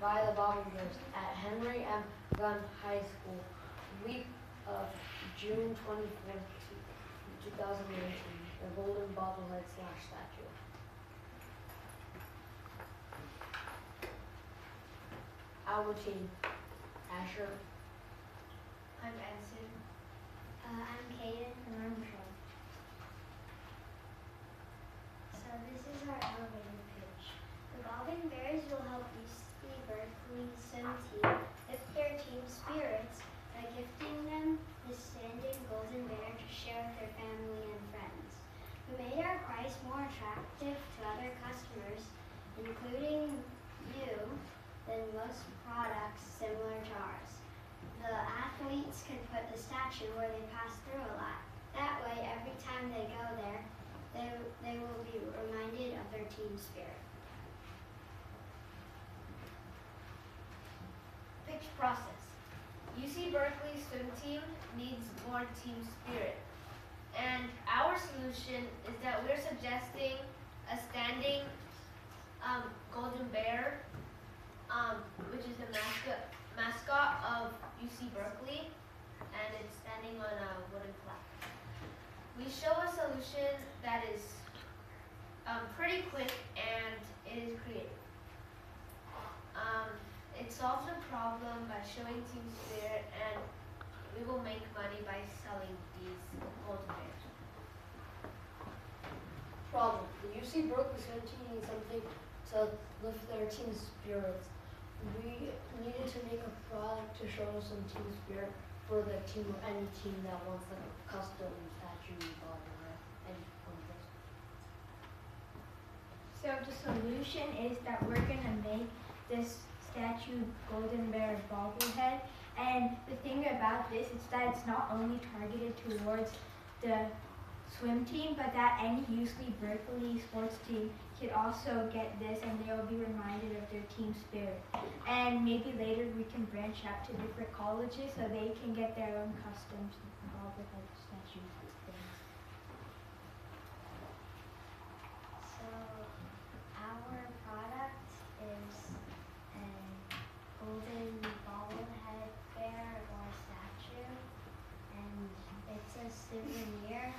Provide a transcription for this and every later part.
by the Bobbleheads at Henry M. Gunn High School, week of June twenty-fourth, two thousand eighteen, the Golden Bobblehead slash statue. Our team, Asher, I'm Edison. Uh, I'm Kaden. And I'm Michelle. So this is our elevator pitch. The Bobbing Bears will help UC Berkeley swim team lift their team spirits by gifting them the standing golden bear to share with their family and friends. We made our price more attractive to other customers, including you, products similar to ours. The athletes can put the statue where they pass through a lot. That way, every time they go there, they, they will be reminded of their team spirit. Pitch process. UC Berkeley swim team needs more team spirit. And our solution is that we're suggesting a standing um, golden bear, um, which is the mascot, mascot of UC Berkeley, and it's standing on a wooden plaque. We show a solution that is um, pretty quick and it is creative. Um, it solves the problem by showing team spirit, and we will make money by selling these golden problem, the UC Berkeley team needs something to lift their team spirits. We needed to make a product to show some team spirit for the team, or any team that wants a custom statue, bobblehead, any. So the solution is that we're gonna make this statue Golden Bear bobblehead. And the thing about this is that it's not only targeted towards the swim team, but that any UC Berkeley sports team could also get this and they will be reminded of their team spirit. And maybe later we can branch out to different colleges so they can get their own custom bobblehead statue things. So our product is a golden bobblehead bear or statue, and it's a souvenir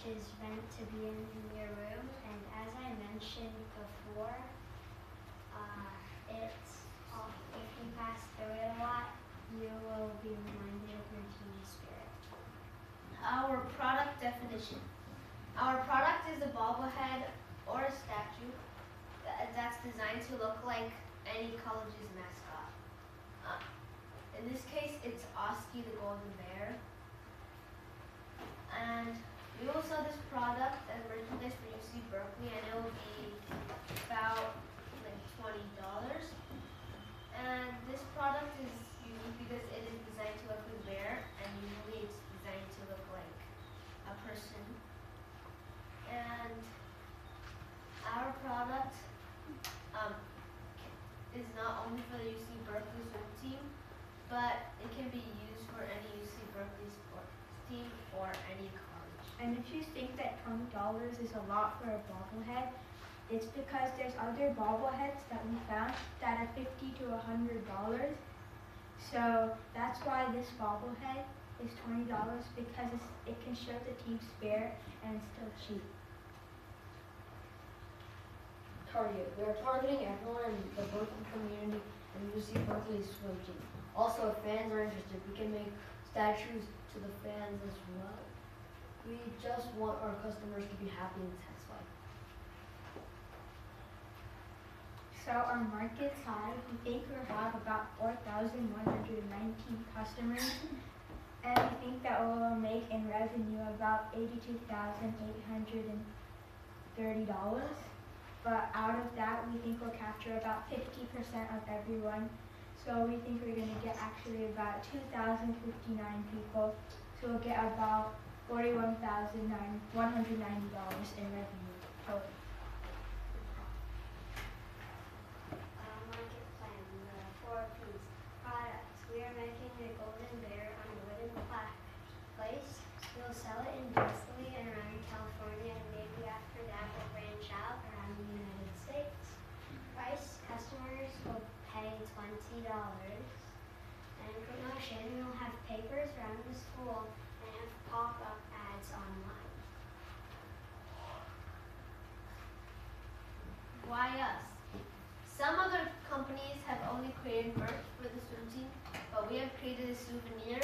which is meant to be in your room. And as I mentioned before, uh, it's if you pass through it a lot, you will be reminded of your team spirit. Our product definition. Our product is a bobblehead or a statue that's designed to look like any college's mascot. Uh, in this case, it's Oski the Golden Bear. And we will sell this product as merchandise for UC Berkeley, and it will be about like twenty dollars. And this product is unique because it is designed to look like a bear, and usually it's designed to look like a person. And our product um, is not only for the UC Berkeley swim team, but it can be used for any UC Berkeley sports team or any. And if you think that twenty dollars is a lot for a bobblehead, it's because there's other bobbleheads that we found that are fifty to a hundred dollars. So that's why this bobblehead is twenty dollars because it can show the team spirit and it's still cheap. Target, we are targeting everyone in the Berkeley community and UC Berkeley swim team. Also, if fans are interested, we can make statues to the fans as well. We just want our customers to be happy and satisfied. So our market size, we think we'll have about four thousand one hundred and nineteen customers. And we think that we'll make in revenue about eighty-two thousand eight hundred and thirty dollars. But out of that, we think we'll capture about fifty percent of everyone. So we think we're gonna get actually about two thousand fifty-nine people. So we'll get about forty-one thousand nine, one hundred ninety dollars in revenue total. Uh, market plan, the four Ps. Products, we are making a golden bear on a wooden plaque. Place, we'll sell it in Berkeley and around California, and maybe after that we'll branch out around the United States. Price, customers will pay twenty dollars. And promotion, we'll have papers around the school pop-up ads online. Why us? Some other companies have only created merch for the swim team, but we have created a souvenir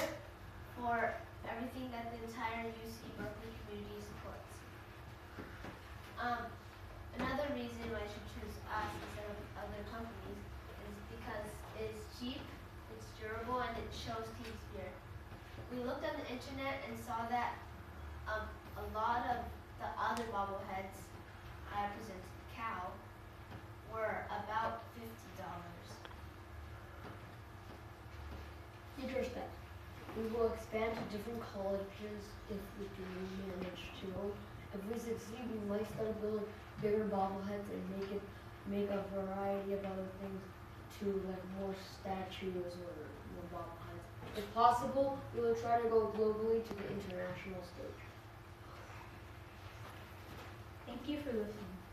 for everything that the entire UC Berkeley community supports. Um, another reason why you should choose us instead of other companies is because it's cheap, it's durable, and it shows team spirit. We looked on the internet and saw that um, a lot of the other bobbleheads, I represent cow, were about fifty dollars. Interesting. We will expand to different colleges if we do manage to. If we succeed, we might start building bigger bobbleheads and make it make a variety of other things to like more statues or more bobbleheads. If possible, we will try to go globally to the international stage. Thank you for listening.